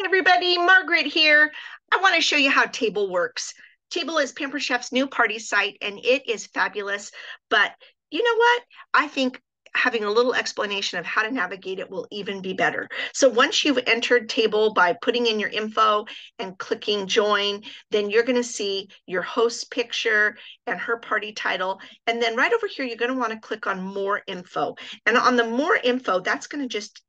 Hi everybody, Margaret here. I want to show you how Table works. Table is Pampered Chef's new party site and it is fabulous. But you know what? I think having a little explanation of how to navigate it will even be better. So once you've entered Table by putting in your info and clicking join, then you're going to see your host picture and her party title. And then right over here, you're going to want to click on more info. And on the more info, that's going to just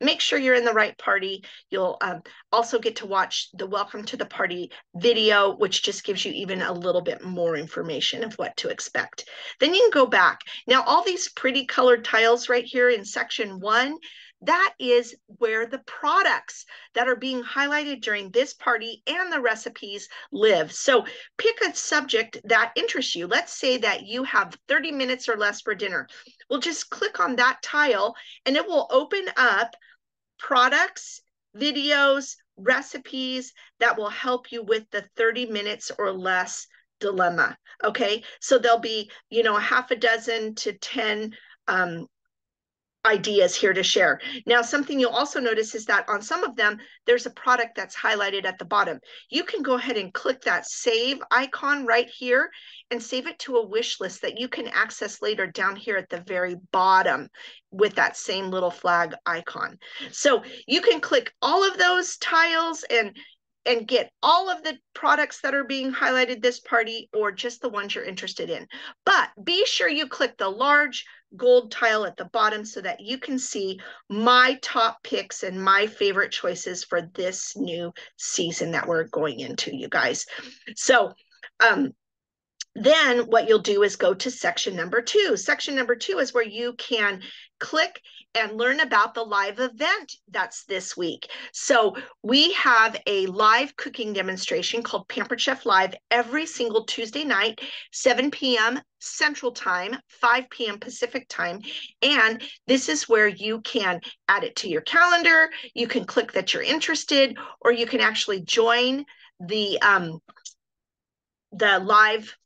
make sure you're in the right party. You'll um, also get to watch the welcome to the party video, which just gives you even a little bit more information of what to expect. Then you can go back. Now, all these pretty colored tiles right here in section one, that is where the products that are being highlighted during this party and the recipes live. So pick a subject that interests you. Let's say that you have 30 minutes or less for dinner. We'll just click on that tile and it will open up products, videos, recipes that will help you with the 30 minutes or less dilemma. Okay. So there'll be, you know, a half a dozen to 10 um, ideas here to share. Now, something you'll also notice is that on some of them, there's a product that's highlighted at the bottom. You can go ahead and click that save icon right here and save it to a wish list that you can access later down here at the very bottom with that same little flag icon. So you can click all of those tiles and and get all of the products that are being highlighted this party or just the ones you're interested in. But be sure you click the large gold tile at the bottom so that you can see my top picks and my favorite choices for this new season that we're going into, you guys. So um, then what you'll do is go to section number two. Section number two is where you can click and learn about the live event that's this week. So we have a live cooking demonstration called Pampered Chef Live every single Tuesday night, 7 p.m. Central Time, 5 p.m. Pacific Time. And this is where you can add it to your calendar. You can click that you're interested, or you can actually join the um, the live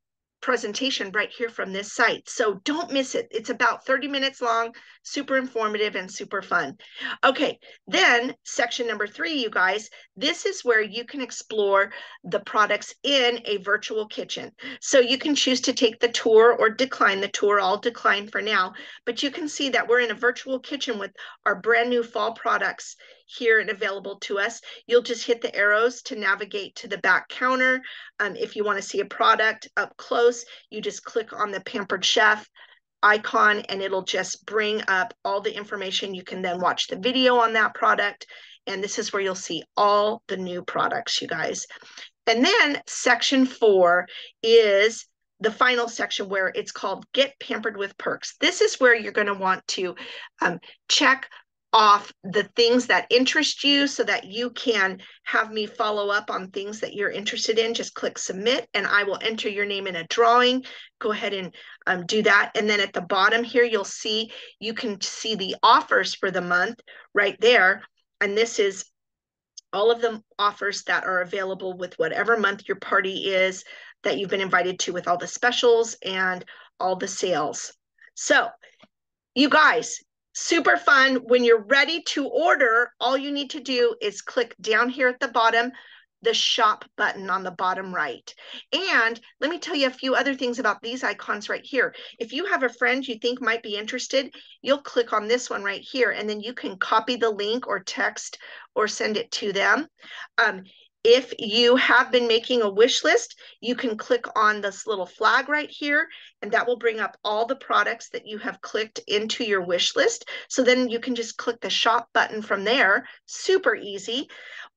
presentation right here from this site. So don't miss it. It's about 30 minutes long, super informative and super fun. Okay, then section number three, you guys, this is where you can explore the products in a virtual kitchen. So you can choose to take the tour or decline the tour. I'll decline for now, but you can see that we're in a virtual kitchen with our brand new fall products here and available to us. You'll just hit the arrows to navigate to the back counter. Um, if you want to see a product up close, you just click on the Pampered Chef icon and it'll just bring up all the information. You can then watch the video on that product. And this is where you'll see all the new products, you guys. And then section four is the final section where it's called Get Pampered with Perks. This is where you're going to want to um, check off the things that interest you so that you can have me follow up on things that you're interested in. Just click submit and I will enter your name in a drawing. Go ahead and um, do that. And then at the bottom here, you'll see, you can see the offers for the month right there. And this is all of the offers that are available with whatever month your party is that you've been invited to with all the specials and all the sales. So you guys, super fun. When you're ready to order, all you need to do is click down here at the bottom, the shop button on the bottom right. And let me tell you a few other things about these icons right here. If you have a friend you think might be interested, you'll click on this one right here, and then you can copy the link or text or send it to them. Um, if you have been making a wish list, you can click on this little flag right here, and that will bring up all the products that you have clicked into your wish list. So then you can just click the shop button from there, super easy.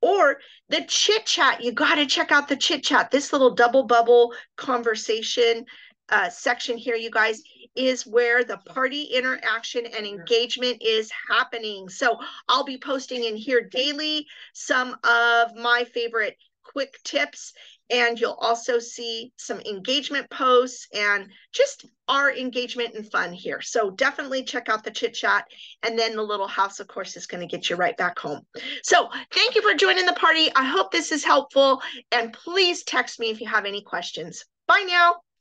Or the chit chat, you got to check out the chit chat, this little double bubble conversation uh, section here, you guys, is where the party interaction and engagement is happening. So I'll be posting in here daily some of my favorite quick tips and you'll also see some engagement posts and just our engagement and fun here. So definitely check out the chit chat. And then the little house, of course, is going to get you right back home. So thank you for joining the party. I hope this is helpful. And please text me if you have any questions. Bye now.